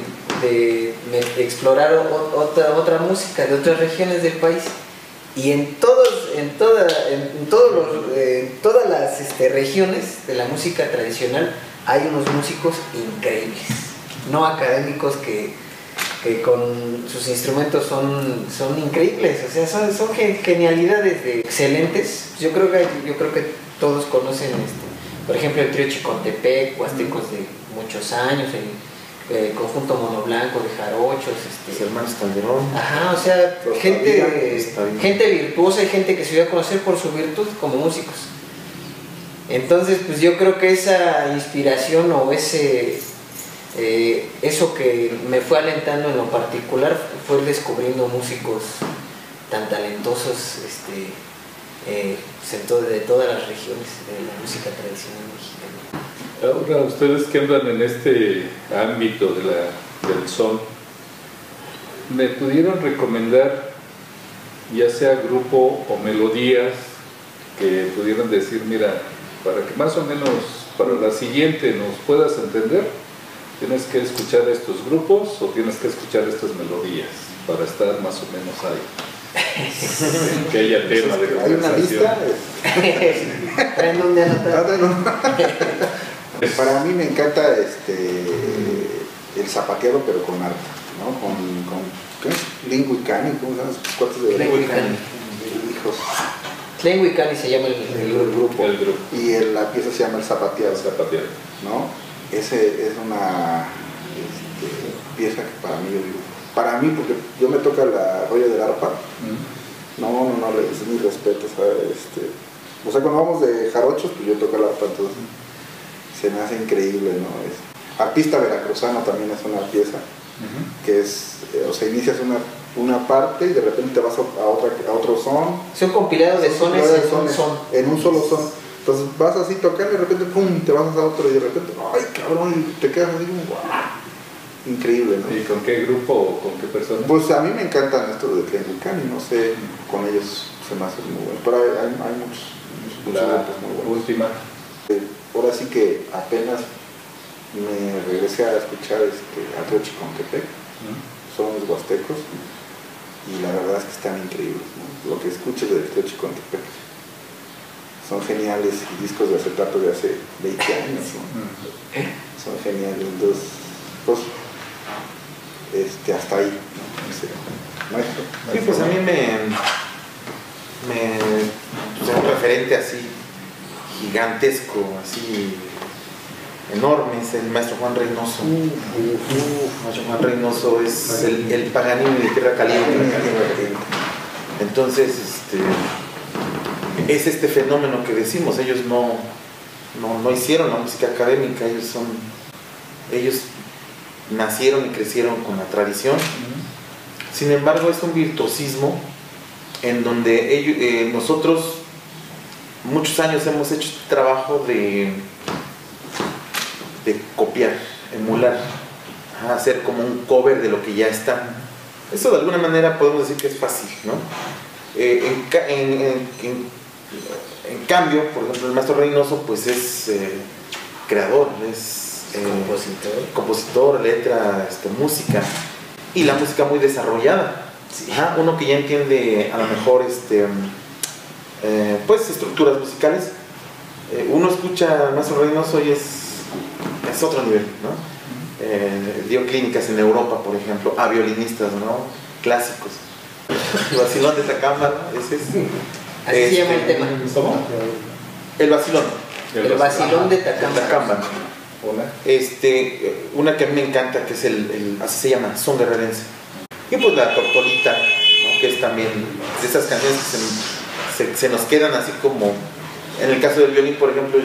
de explorar otra, otra música de otras regiones del país. Y en todos en toda en todos los, todas las este, regiones de la música tradicional hay unos músicos increíbles no académicos que, que con sus instrumentos son, son increíbles. O sea son, son gen- genialidades de excelentes. Yo creo que yo creo que todos conocen este por ejemplo el trío Chicontepec huastecos de muchos años el conjunto mono blanco de jarochos este hermanos Calderón. Ajá, o sea, gente, gente virtuosa y gente que se dio a conocer por su virtud como músicos. Entonces, pues yo creo que esa inspiración o ese eh, eso que me fue alentando en lo particular fue descubriendo músicos tan talentosos este, eh, pues, de todas las regiones de la música tradicional mexicana. Ahora, ustedes que andan en este ámbito de la, del son, ¿me pudieron recomendar ya sea grupo o melodías que pudieran decir, mira, para que más o menos para la siguiente nos puedas entender, tienes que escuchar estos grupos o tienes que escuchar estas melodías para estar más o menos ahí? que haya tema de Hay una conversación. lista. ¿Traen no. Para mí me encanta este el zapateado pero con arpa, ¿no? Con, con ¿qué es? Y cani, ¿cómo se llaman esos cuartos de Lengua y cani. Hijos. Tlenguicani se llama el, el El grupo. El grupo. Y el- la pieza se llama el zapateado, Zapateado. ¿no? Ese es una este, pieza que para mí yo digo, para mí porque yo me toca la rolla del arpa, no, no, no, es mi respeto, ¿sabes? Este, o sea, cuando vamos de jarochos, pues yo toco la arpa, entonces se me hace increíble, ¿no? Es, arpista veracruzano también es una pieza que es, eh, o sea, inicias una, una parte y de repente te vas a, a otra, a otro son. Es un compilado de Son sones en un sones, son. en un solo son. Entonces vas así tocando y de repente, pum, te vas a otro y de repente, ay, cabrón, y te quedas así como, ¡guau! Increíble, ¿no? ¿Y con qué grupo o con qué persona? Pues a mí me encantan estos de Tlengucán y no sé, con ellos se me hace muy bueno. Pero hay, hay, hay muchos, muchos, grupos muy buenos. última. Ahora sí que apenas me regresé a escuchar este, a Teochicontepec, ¿no? son los huastecos, y la verdad es que están increíbles. ¿no? Lo que escucho de Teochicontepec son geniales y discos de acetato de hace 20 años. ¿no? Mm. Son geniales. Entonces, pues, este, hasta ahí. ¿no? Maestro. Sí, pues a mí me. me un referente así gigantesco, así enorme, es el maestro Juan Reynoso. Uf, Maestro Juan Reynoso es el, el Paganini de Tierra Caliente. Entonces, este, es este fenómeno que decimos, ellos no, no, no hicieron la música académica, ellos son, ellos nacieron y crecieron con la tradición. Sin embargo, es un virtuosismo en donde ellos, eh, nosotros muchos años hemos hecho este trabajo de, de copiar, emular, hacer como un cover de lo que ya está. Eso de alguna manera podemos decir que es fácil, ¿no? Eh, en, ca- en- en- en- en cambio, por ejemplo, el maestro Reynoso pues es eh, creador, es eh, Compositor. compositor, letra, este, música y la música muy desarrollada. Ajá, uno que ya entiende a lo mejor este, eh, pues estructuras musicales, eh, uno escucha al maestro Reynoso y es, es otro nivel, ¿no? Eh, dio clínicas en Europa, por ejemplo, a violinistas, ¿no? Clásicos. El vacilón de Tacamba, ¿no? Ese es. Así se llama el Este, tema. ¿Cómo? El vacilón. El vacilón de de Tacamba. Hola. Este, una que a mí me encanta, que es el, el- así se llama, son guerrerense. Y pues la tortolita, ¿no? que es también de esas canciones que se, se- nos quedan así como, en el caso del violín, por ejemplo,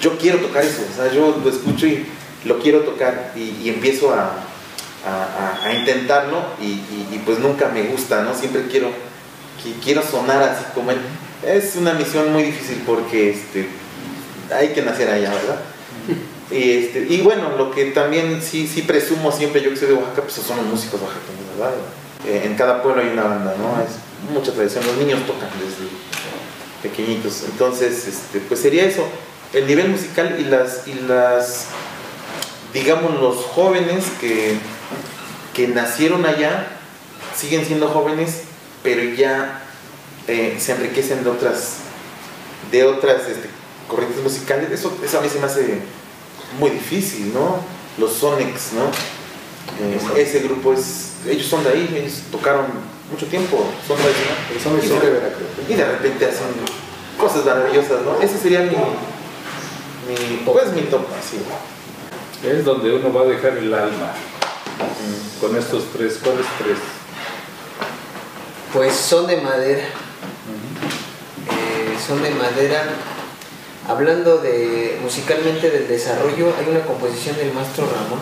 yo quiero tocar eso, o sea, yo lo escucho y lo quiero tocar y, empiezo a, a- intentarlo y, pues nunca me gusta, ¿no? Siempre quiero, qui- quiero sonar así como él. Es una misión muy difícil porque este, hay que nacer allá, ¿verdad? Y, este, y bueno, lo que también sí, sí presumo siempre, yo que soy de Oaxaca, pues son los músicos oaxaqueños, ¿verdad? Eh, en cada pueblo hay una banda, ¿no? Es mucha tradición, los niños tocan desde pequeñitos. Entonces, este, pues sería eso, el nivel musical y las, y las digamos, los jóvenes que, que nacieron allá, siguen siendo jóvenes, pero ya eh, se enriquecen de otras, de otras este, corrientes musicales. Eso, eso a mí se me hace muy difícil, ¿no? Los Sonics, ¿no? Eh, ese grupo es, ellos son de ahí, ellos tocaron mucho tiempo, son de Veracruz. y de repente hacen cosas maravillosas, ¿no? Ese sería mi, mi pues mi top, así. Es donde uno va a dejar el alma. Con estos tres, ¿cuáles tres? Pues son de madera. Eh, son de madera. Hablando de musicalmente del desarrollo, hay una composición del maestro Ramón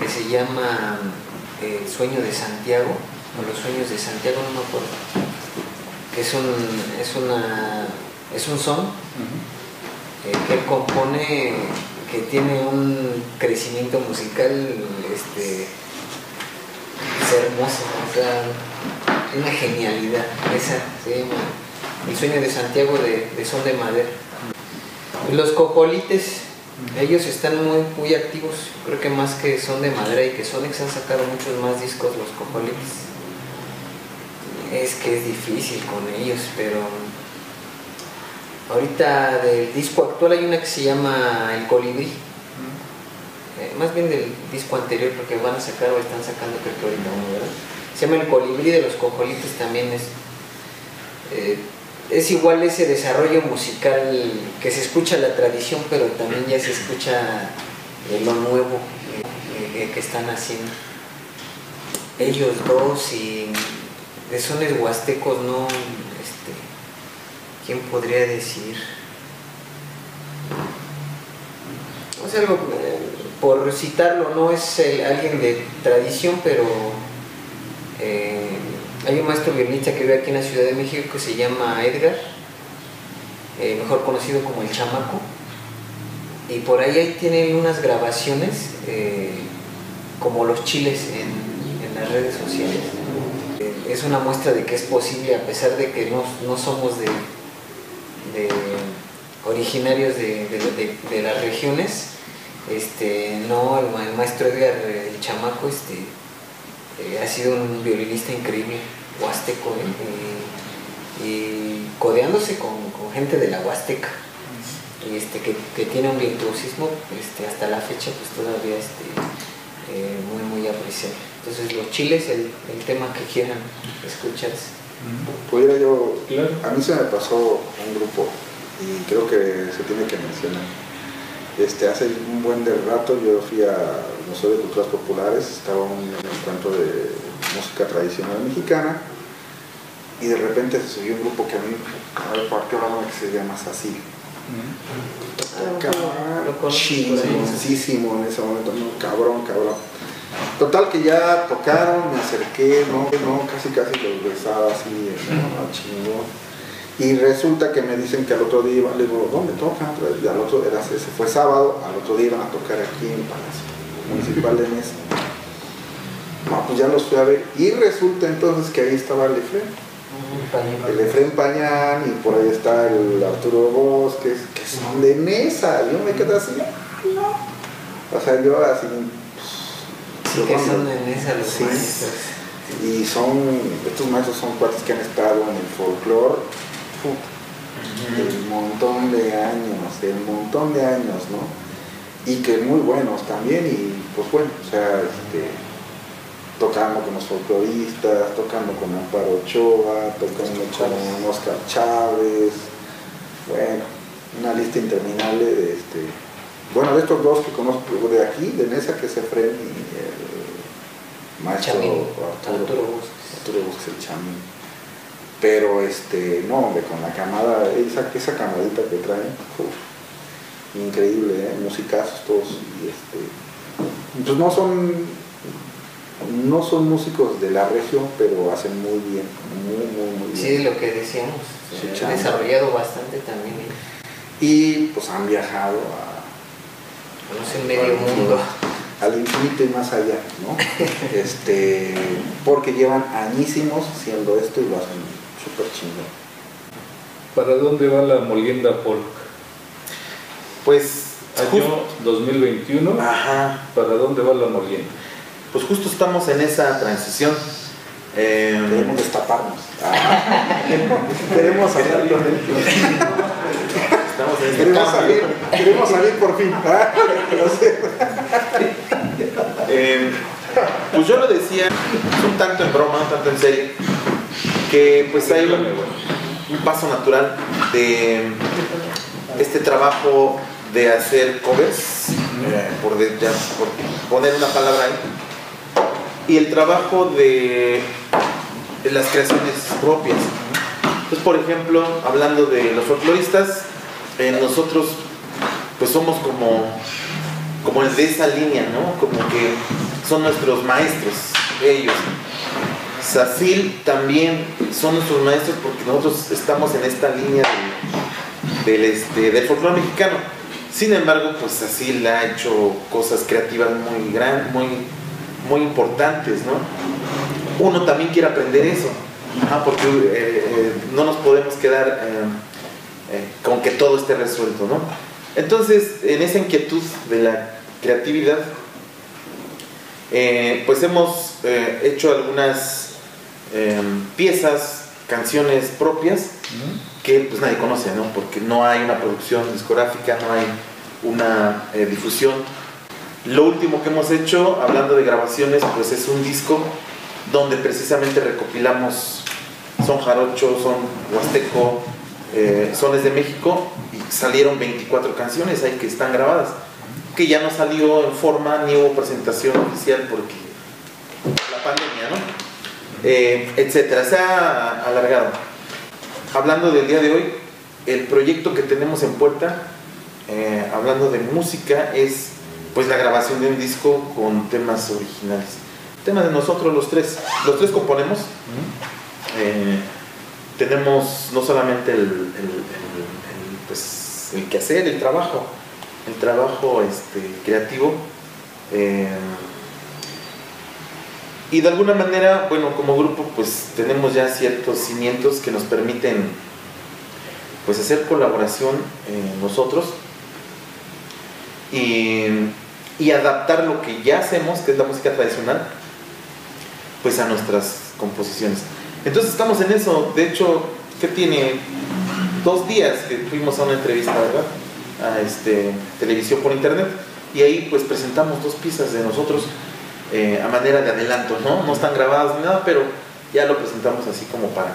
que se llama eh, El sueño de Santiago, o Los sueños de Santiago, no me acuerdo. Que es un, es una, es un son eh, que él compone que tiene un crecimiento musical este, es hermoso, o sea, una genialidad. Esa se llama El sueño de Santiago de, de Son de Madera. Los cocolites, ellos están muy, muy activos, creo que más que Son de Madera y que Sonex han sacado muchos más discos los cocolites. Es que es difícil con ellos, pero ahorita del disco actual hay una que se llama El Colibrí. Eh, más bien del disco anterior, porque van a sacar o están sacando creo que ahorita uno, ¿verdad? Se llama El Colibrí de los Cojolitos también es. eh, es igual ese desarrollo musical que se escucha la tradición, pero también ya se escucha eh, lo nuevo eh, que están haciendo. Ellos dos y de sones huastecos, no. Este, ¿Quién podría decir? Algo, eh, por citarlo, no es alguien de tradición, pero eh, hay un maestro violinista que vive aquí en la Ciudad de México que se llama Edgar. eh, mejor conocido como El Chamaco. Y por ahí, ahí tienen unas grabaciones como los chiles en las redes sociales. Es una muestra de que es posible, a pesar de que no, no somos de, de originarios de, de- de- de las regiones. Este, no, el, el maestro Edgar, el chamaco, este, eh, ha sido un violinista increíble, huasteco, ¿eh? y, y codeándose con, con gente de la Huasteca, y este, que, que tiene un virtuosismo este, hasta la fecha, pues todavía este, eh, muy, muy apreciable. Entonces, los chiles, el, el tema que quieran escucharse. Pudiera yo, Claro. a mí se me pasó un grupo y creo que se tiene que mencionar. Este, hace un buen de rato yo fui al Museo de Culturas Populares, estaba un encuentro de música tradicional mexicana y de repente se subió un grupo que a mí, a ver, ¿por qué hablamos que se llama Sacil? Ah. Chingoncísimo en ese momento, no, cabrón, cabrón. Total que ya tocaron, me acerqué, no, no, casi casi los besaba así, no, chingón. Y resulta que me dicen que al otro día iban, le digo, ¿dónde tocan? Y al otro, era, ese fue sábado, al otro día iban a tocar aquí en Palacio Municipal de Mesa. No, pues ya los fui a ver. Y resulta entonces que ahí estaba el Efren, el Efren Pañán, y por ahí está el Arturo Bosques, que son de Mesa. Yo me quedé así, no. O sea, yo así, Sí, que son en esa los Sí. maestros. y son, estos maestros son cuates que han estado en el folclore el montón de años, el montón de años, ¿no? Y que muy buenos también, y pues bueno, o sea, este, tocando con los folcloristas, tocando con Amparo Ochoa, tocando con Oscar Chávez, bueno, una lista interminable de este, bueno, de estos dos que conozco de aquí, de Nesa, que es Efren y Chamín, Arturo, Arturo Bosques. Arturo Bosques, el Chamín. Pero este, no, hombre, con la camada, esa, esa camadita que traen, uf, increíble, ¿eh? musicazos todos. Y este, pues no son, no son músicos de la región, pero hacen muy bien, muy, muy, muy Sí, bien. lo que decíamos. Sí, han desarrollado bastante también. ¿eh? Y pues han viajado a, Conoce medio mundo. Al infinito y más allá, ¿no? este, porque llevan añísimos haciendo esto y lo hacen súper chingón. ¿Para dónde va la molienda folk? Pues, Año justo, 2021, ajá, ¿para dónde va la molienda? pues justo estamos en esa transición. Eh, Queremos destaparnos. Queremos hablar con él. Queremos salir, queremos salir por fin. Eh, pues yo lo decía un tanto en broma, un tanto en serio, que pues hay un, un paso natural de este trabajo de hacer covers, eh, por, de- ya, por poner una palabra ahí, y el trabajo de, de las creaciones propias. Entonces, por ejemplo, hablando de los folcloristas, nosotros pues somos como como el de esa línea, ¿no? Como que son nuestros maestros, ellos. Sacil también son nuestros maestros porque nosotros estamos en esta línea del, este, del folclore mexicano. Sin embargo, pues Sacil ha hecho cosas creativas muy grandes, muy, muy importantes, ¿no? Uno también quiere aprender eso, porque eh, eh, no nos podemos quedar eh, eh, con que todo esté resuelto, ¿no? Entonces, en esa inquietud de la creatividad, eh, pues hemos eh, hecho algunas eh, piezas, canciones propias que pues nadie conoce, ¿no? Porque no hay una producción discográfica, no hay una difusión. Lo último que hemos hecho, hablando de grabaciones, pues es un disco donde precisamente recopilamos son jarocho, son huasteco, eh, sones de México y salieron 24 canciones ahí que están grabadas, que ya no salió en forma ni hubo presentación oficial porque la pandemia, ¿no? Eh, etcétera, se ha alargado. Hablando del día de hoy, el proyecto que tenemos en puerta, eh, hablando de música, es pues la grabación de un disco con temas originales. Temas de nosotros los tres. Los tres componemos. Eh, tenemos no solamente el, el- el- pues, el quehacer, el trabajo, el trabajo este, creativo. Eh, y de alguna manera, bueno, como grupo, pues tenemos ya ciertos cimientos que nos permiten pues hacer colaboración eh, nosotros y, y adaptar lo que ya hacemos, que es la música tradicional, pues a nuestras composiciones. Entonces estamos en eso. De hecho, ¿qué tiene? Dos días que fuimos a una entrevista, ¿verdad? A este, televisión por internet. Y ahí pues presentamos dos piezas de nosotros eh, a manera de adelanto, ¿no? No están grabadas ni nada, pero ya lo presentamos así como para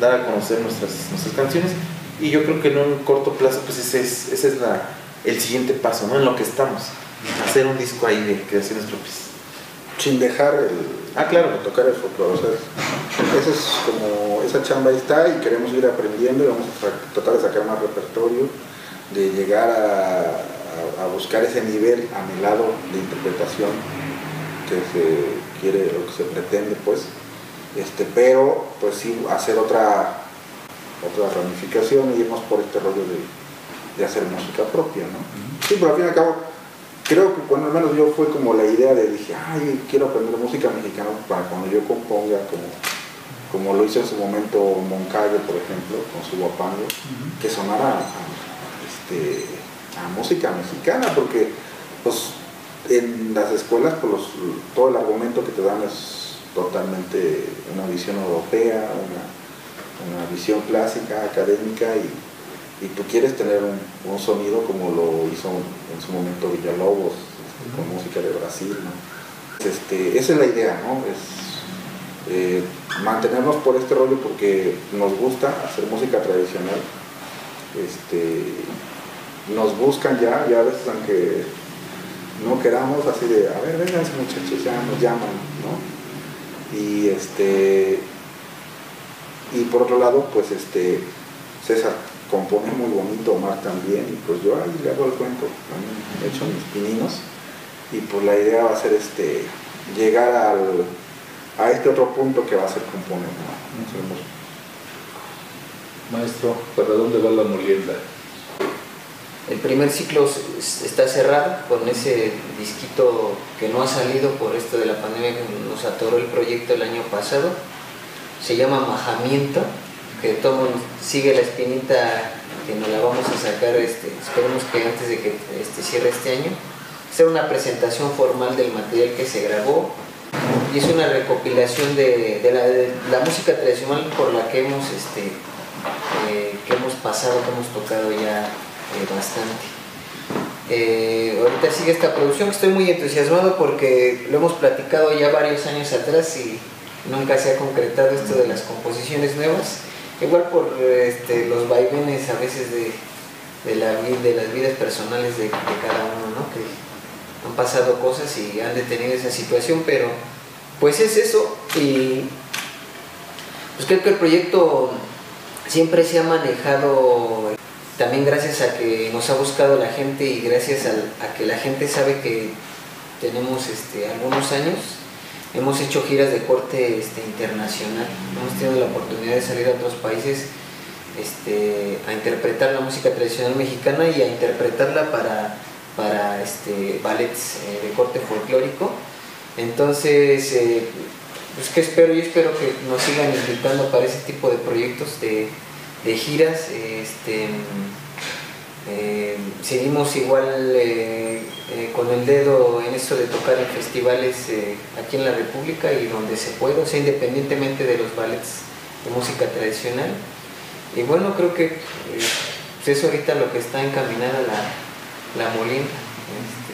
dar a conocer nuestras, nuestras canciones. Y yo creo que en un corto plazo, pues ese es, ese es la, el siguiente paso, ¿no? En lo que estamos. Hacer un disco ahí de creaciones propias. Sin dejar el, Ah, claro. tocar el folclore. O sea, esa es como, esa chamba ahí está y queremos ir aprendiendo y vamos a tra- tratar de sacar más repertorio, de llegar a, a- a buscar ese nivel anhelado de interpretación que se quiere o que se pretende, pues. Este, pero, pues sí, hacer otra, otra ramificación y irnos por este rollo de, de hacer música propia, ¿no? Sí, pero al fin y al cabo, creo que cuando al menos yo fue como la idea de dije, ay, quiero aprender música mexicana para cuando yo componga, como, como lo hizo en su momento Moncayo, por ejemplo, con su guapango, que sonara a, a, este, a música mexicana, porque pues en las escuelas pues, los- todo el argumento que te dan es totalmente una visión europea, una, una visión clásica, académica y, y tú quieres tener un, un sonido como lo hizo en su momento Villalobos, este, con música de Brasil. ¿no? Este, esa es la idea, ¿no? Es eh, mantenernos por este rollo porque nos gusta hacer música tradicional. Este, nos buscan ya, ya a veces aunque no queramos así de, a ver, vengan muchachos, ya nos llaman, ¿no? Y este y por otro lado, pues este César compone muy bonito, Omar también, y pues yo ahí le hago el cuento, también he hecho mis pininos, y pues la idea va a ser este llegar al, a este otro punto que va a ser componer, ¿no? Maestro, ¿para dónde va la molienda? El primer ciclo está cerrado con ese disquito que no ha salido por esto de la pandemia que nos atoró el proyecto el año pasado. Se llama Majamiento, que todo sigue la espinita que nos la vamos a sacar, este, esperemos que antes de que este, cierre este año. Hacer una presentación formal del material que se grabó y es una recopilación de, la, música tradicional por la que hemos, este, eh, que hemos pasado, que hemos tocado ya eh, bastante. Eh, ahorita sigue esta producción, estoy muy entusiasmado porque lo hemos platicado ya varios años atrás y nunca se ha concretado esto de las composiciones nuevas. Igual por este, los vaivenes a veces de, de, la, de las vidas personales de, cada uno, ¿no? que han pasado cosas y han detenido esa situación, pero pues es eso y pues creo que el proyecto siempre se ha manejado también gracias a que nos ha buscado la gente y gracias al- a, que la gente sabe que tenemos este, algunos años, hemos hecho giras de corte este, internacional, hemos tenido la oportunidad de salir a otros países este, a interpretar la música tradicional mexicana y a interpretarla para, para este, ballets eh, de corte folclórico. Entonces, eh, pues que espero, yo espero que nos sigan invitando para ese tipo de proyectos de, de giras. Este, eh, seguimos igual eh, eh, con el dedo en esto de tocar en festivales aquí en la República y donde se pueda, o sea, independientemente de los ballets de música tradicional. Y bueno, creo que pues es ahorita lo que está encaminada la, la molina. Este,